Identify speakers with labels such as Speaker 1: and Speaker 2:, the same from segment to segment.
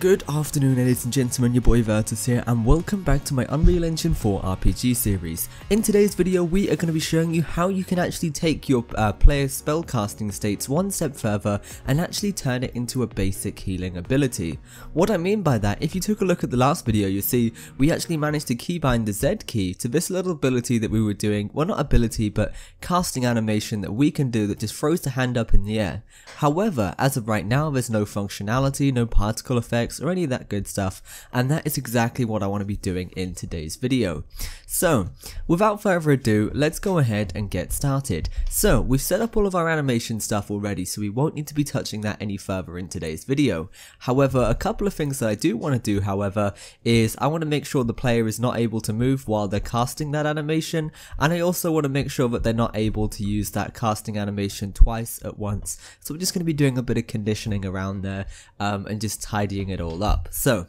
Speaker 1: Good afternoon ladies and gentlemen, your boy Virtus here and welcome back to my Unreal Engine 4 RPG series. In today's video we are going to be showing you how you can actually take your uh, player's spellcasting states one step further and actually turn it into a basic healing ability. What I mean by that, if you took a look at the last video you see we actually managed to keybind the Z key to this little ability that we were doing, well not ability but casting animation that we can do that just throws the hand up in the air. However, as of right now there's no functionality, no particle effect or any of that good stuff and that is exactly what I want to be doing in today's video. So without further ado let's go ahead and get started. So we've set up all of our animation stuff already so we won't need to be touching that any further in today's video. However a couple of things that I do want to do however is I want to make sure the player is not able to move while they're casting that animation and I also want to make sure that they're not able to use that casting animation twice at once. So we're just going to be doing a bit of conditioning around there um, and just tidying it all up. So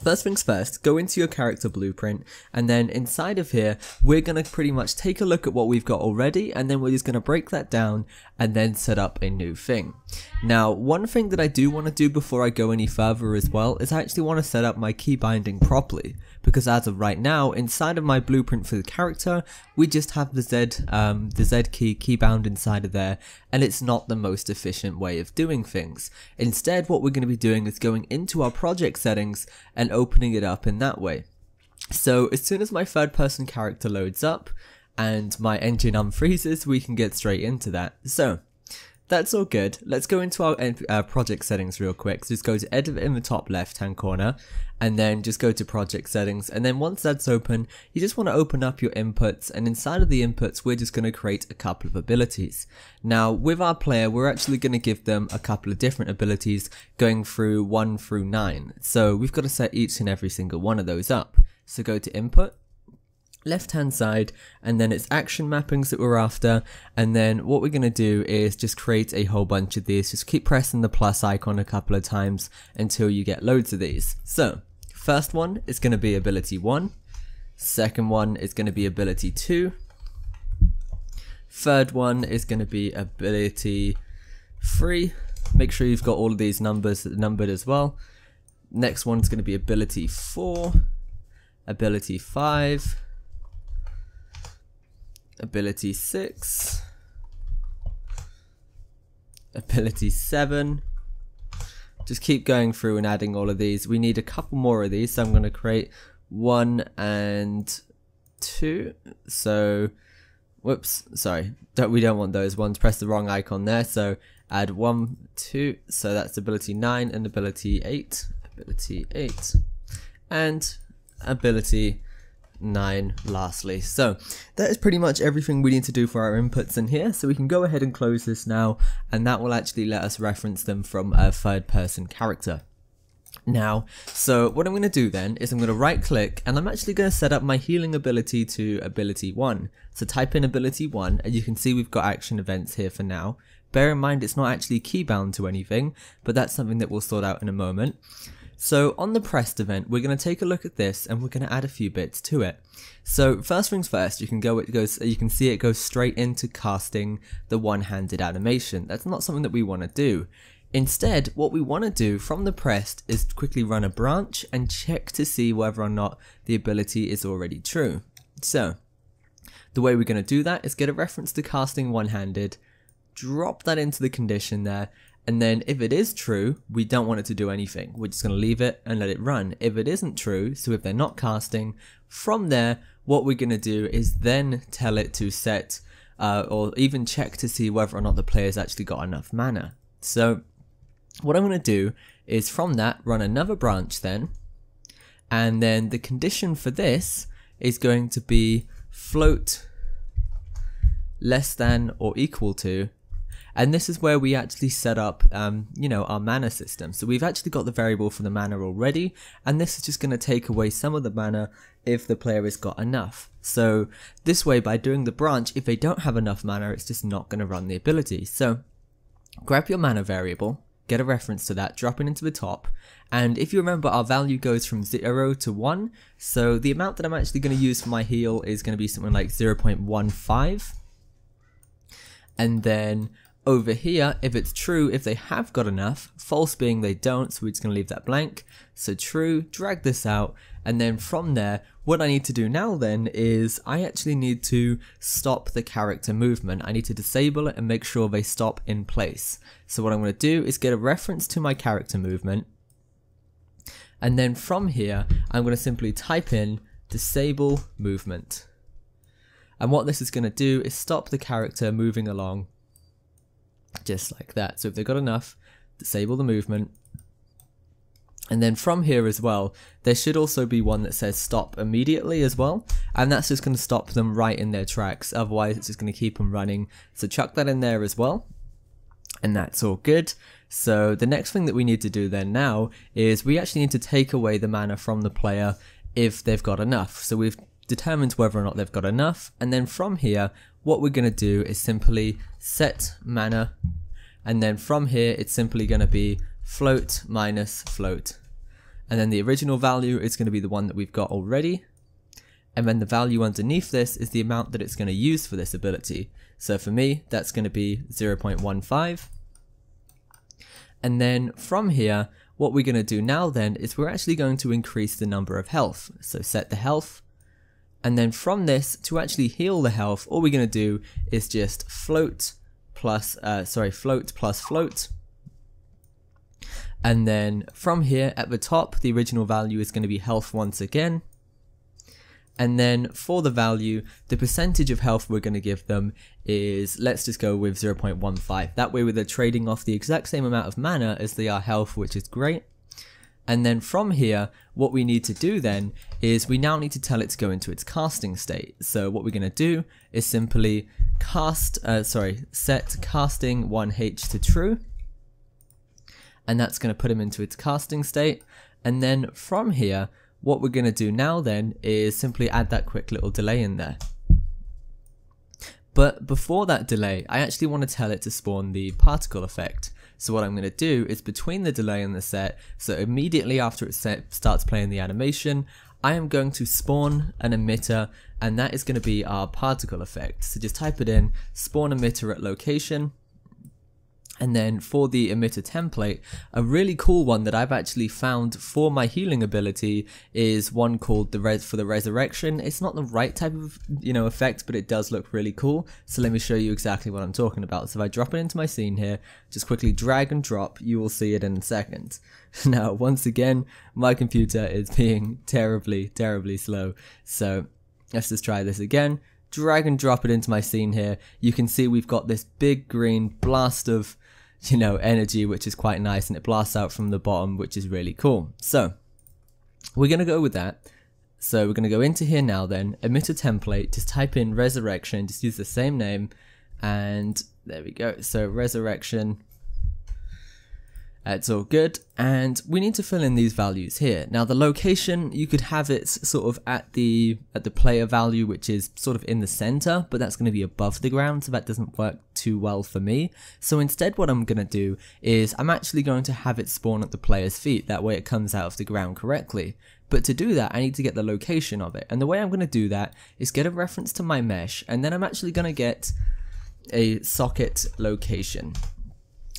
Speaker 1: First things first, go into your character blueprint and then inside of here we're going to pretty much take a look at what we've got already and then we're just going to break that down and then set up a new thing. Now one thing that I do want to do before I go any further as well is I actually want to set up my key binding properly because as of right now inside of my blueprint for the character we just have the Z, um, the Z key key bound inside of there and it's not the most efficient way of doing things. Instead what we're going to be doing is going into our project settings and opening it up in that way. So as soon as my third person character loads up and my engine unfreezes we can get straight into that. So that's all good. Let's go into our uh, project settings real quick. So just go to edit in the top left hand corner and then just go to project settings. And then once that's open, you just want to open up your inputs and inside of the inputs, we're just going to create a couple of abilities. Now with our player, we're actually going to give them a couple of different abilities going through one through nine. So we've got to set each and every single one of those up. So go to input left hand side and then it's action mappings that we're after. And then what we're going to do is just create a whole bunch of these. Just keep pressing the plus icon a couple of times until you get loads of these. So first one is going to be ability 1 second one is going to be ability 2 third one is going to be ability 3 make sure you've got all of these numbers numbered as well. Next one is going to be ability 4 ability 5 ability 6, ability 7. Just keep going through and adding all of these. We need a couple more of these, so I'm going to create 1 and 2. So, whoops, sorry, don't, we don't want those ones. Press the wrong icon there, so add 1, 2, so that's ability 9 and ability 8. Ability 8. And ability 9 lastly. So that is pretty much everything we need to do for our inputs in here. So we can go ahead and close this now and that will actually let us reference them from a third person character. Now, so what I'm going to do then is I'm going to right click and I'm actually going to set up my healing ability to ability 1. So type in ability 1 and you can see we've got action events here for now. Bear in mind it's not actually key bound to anything, but that's something that we'll sort out in a moment. So on the pressed event, we're going to take a look at this and we're going to add a few bits to it. So first things first, you can go it goes you can see it goes straight into casting the one-handed animation. That's not something that we want to do. Instead, what we want to do from the pressed is quickly run a branch and check to see whether or not the ability is already true. So, the way we're going to do that is get a reference to casting one-handed, drop that into the condition there, and then if it is true, we don't want it to do anything. We're just going to leave it and let it run. If it isn't true, so if they're not casting, from there, what we're going to do is then tell it to set uh, or even check to see whether or not the player's actually got enough mana. So what I'm going to do is from that run another branch then and then the condition for this is going to be float less than or equal to and this is where we actually set up, um, you know, our mana system. So we've actually got the variable for the mana already, and this is just going to take away some of the mana if the player has got enough. So this way, by doing the branch, if they don't have enough mana, it's just not going to run the ability. So grab your mana variable, get a reference to that, drop it into the top, and if you remember our value goes from 0 to 1, so the amount that I'm actually going to use for my heal is going to be something like 0.15, and then over here, if it's true, if they have got enough, false being they don't, so we're just going to leave that blank. So true, drag this out, and then from there, what I need to do now then is I actually need to stop the character movement. I need to disable it and make sure they stop in place. So what I'm going to do is get a reference to my character movement, and then from here, I'm going to simply type in disable movement. And what this is going to do is stop the character moving along just like that. So if they've got enough, disable the movement. And then from here as well, there should also be one that says stop immediately as well. And that's just going to stop them right in their tracks. Otherwise, it's just going to keep them running. So chuck that in there as well. And that's all good. So the next thing that we need to do then now is we actually need to take away the mana from the player if they've got enough. So we've determined whether or not they've got enough. And then from here, what we're going to do is simply set mana and then from here it's simply going to be float minus float. And then the original value is going to be the one that we've got already. And then the value underneath this is the amount that it's going to use for this ability. So for me that's going to be 0.15 and then from here what we're going to do now then is we're actually going to increase the number of health. So set the health and then from this, to actually heal the health, all we're going to do is just float plus, uh, sorry, float plus float. And then from here at the top, the original value is going to be health once again. And then for the value, the percentage of health we're going to give them is, let's just go with 0.15. That way we're trading off the exact same amount of mana as they are health, which is great. And then from here, what we need to do then is we now need to tell it to go into its casting state. So what we're going to do is simply cast, uh, sorry, set casting 1h to true. And that's going to put him into its casting state. And then from here, what we're going to do now then is simply add that quick little delay in there. But before that delay, I actually want to tell it to spawn the particle effect. So what I'm going to do is between the delay and the set, so immediately after it set, starts playing the animation, I am going to spawn an emitter and that is going to be our particle effect. So just type it in, spawn emitter at location, and then for the emitter template, a really cool one that I've actually found for my healing ability is one called the res for the resurrection. It's not the right type of you know effect, but it does look really cool. So let me show you exactly what I'm talking about. So if I drop it into my scene here, just quickly drag and drop, you will see it in a second. Now, once again, my computer is being terribly, terribly slow. So let's just try this again drag and drop it into my scene here, you can see we've got this big green blast of you know, energy, which is quite nice, and it blasts out from the bottom, which is really cool. So, we're going to go with that. So we're going to go into here now then, emitter template, just type in resurrection, just use the same name, and there we go. So resurrection it's all good. And we need to fill in these values here. Now the location, you could have it sort of at the at the player value, which is sort of in the center, but that's going to be above the ground, so that doesn't work too well for me. So instead what I'm going to do is I'm actually going to have it spawn at the player's feet. That way it comes out of the ground correctly. But to do that, I need to get the location of it. And the way I'm going to do that is get a reference to my mesh, and then I'm actually going to get a socket location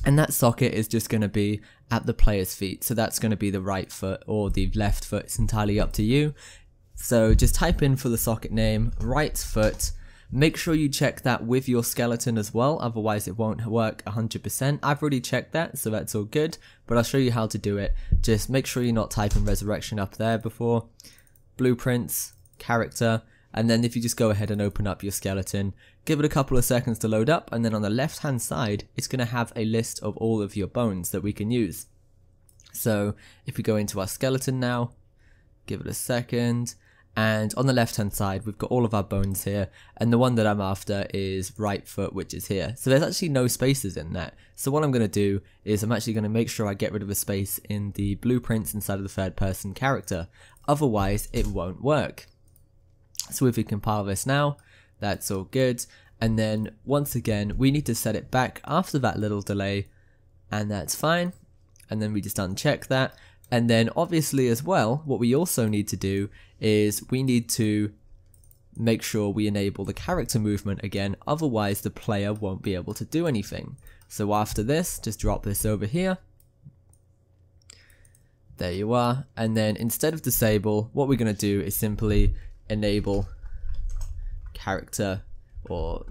Speaker 1: and that socket is just going to be at the player's feet so that's going to be the right foot or the left foot it's entirely up to you so just type in for the socket name right foot make sure you check that with your skeleton as well otherwise it won't work 100% I've already checked that so that's all good but I'll show you how to do it. Just make sure you're not typing resurrection up there before. Blueprints character and then if you just go ahead and open up your skeleton, give it a couple of seconds to load up, and then on the left hand side, it's going to have a list of all of your bones that we can use. So if we go into our skeleton now, give it a second, and on the left hand side we've got all of our bones here and the one that I'm after is right foot which is here so there's actually no spaces in that so what I'm going to do is I'm actually going to make sure I get rid of a space in the blueprints inside of the third person character otherwise it won't work so if we compile this now, that's all good. And then once again, we need to set it back after that little delay and that's fine. And then we just uncheck that. And then obviously as well, what we also need to do is we need to make sure we enable the character movement again, otherwise the player won't be able to do anything. So after this, just drop this over here. There you are. And then instead of disable, what we're going to do is simply enable character or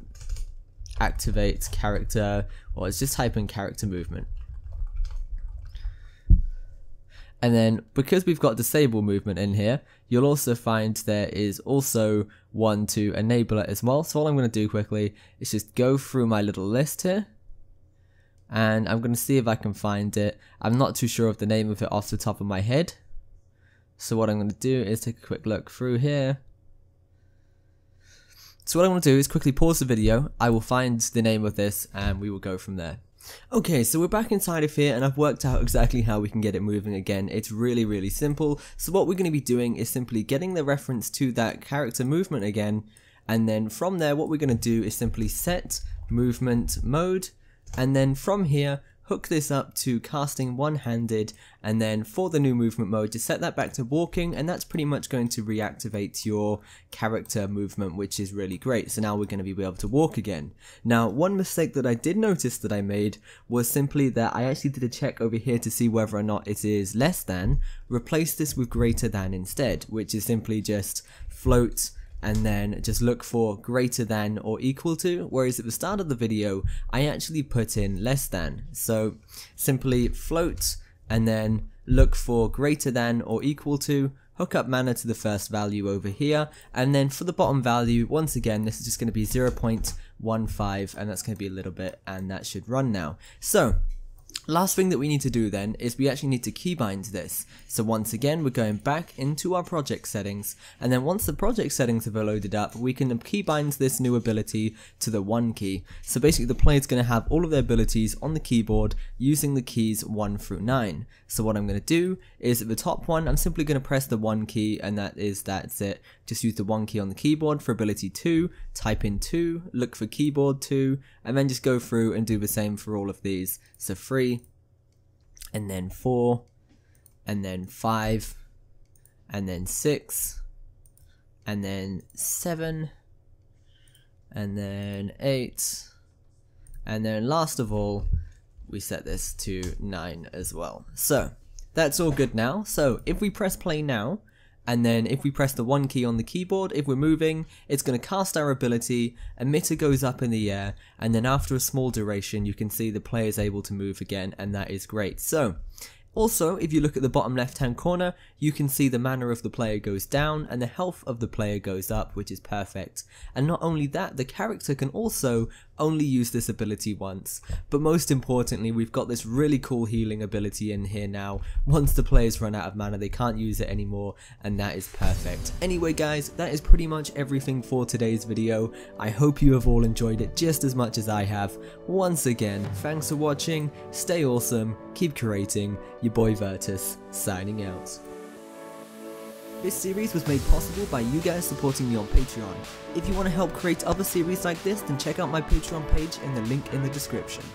Speaker 1: activate character or it's just type in character movement. And then because we've got disable movement in here, you'll also find there is also one to enable it as well. So all I'm going to do quickly is just go through my little list here. And I'm going to see if I can find it. I'm not too sure of the name of it off the top of my head. So what I'm going to do is take a quick look through here. So what I want to do is quickly pause the video, I will find the name of this and we will go from there. Okay, so we're back inside of here and I've worked out exactly how we can get it moving again. It's really, really simple. So what we're going to be doing is simply getting the reference to that character movement again. And then from there, what we're going to do is simply set movement mode. And then from here, hook this up to casting one-handed and then for the new movement mode just set that back to walking and that's pretty much going to reactivate your character movement which is really great. So now we're going to be able to walk again. Now one mistake that I did notice that I made was simply that I actually did a check over here to see whether or not it is less than replace this with greater than instead which is simply just float and then just look for greater than or equal to whereas at the start of the video I actually put in less than. So simply float and then look for greater than or equal to hook up mana to the first value over here and then for the bottom value once again this is just going to be 0.15 and that's going to be a little bit and that should run now. So Last thing that we need to do then is we actually need to keybind this. So once again, we're going back into our project settings, and then once the project settings have loaded up, we can keybind this new ability to the 1 key. So basically the player is going to have all of their abilities on the keyboard using the keys 1 through 9. So what I'm going to do is at the top one, I'm simply going to press the 1 key, and that is that's it. Just use the 1 key on the keyboard for ability 2, type in 2, look for keyboard 2, and then just go through and do the same for all of these. So 3, and then 4, and then 5, and then 6, and then 7, and then 8, and then last of all, we set this to 9 as well. So, that's all good now. So, if we press play now, and then if we press the 1 key on the keyboard, if we're moving, it's going to cast our ability, emitter goes up in the air, and then after a small duration you can see the player is able to move again, and that is great. So, also, if you look at the bottom left hand corner, you can see the mana of the player goes down and the health of the player goes up, which is perfect. And not only that, the character can also only use this ability once. But most importantly, we've got this really cool healing ability in here now. Once the players run out of mana, they can't use it anymore, and that is perfect. Anyway guys, that is pretty much everything for today's video. I hope you have all enjoyed it just as much as I have. Once again, thanks for watching, stay awesome, keep creating, your boy Virtus, signing out. This series was made possible by you guys supporting me on Patreon. If you want to help create other series like this, then check out my Patreon page in the link in the description.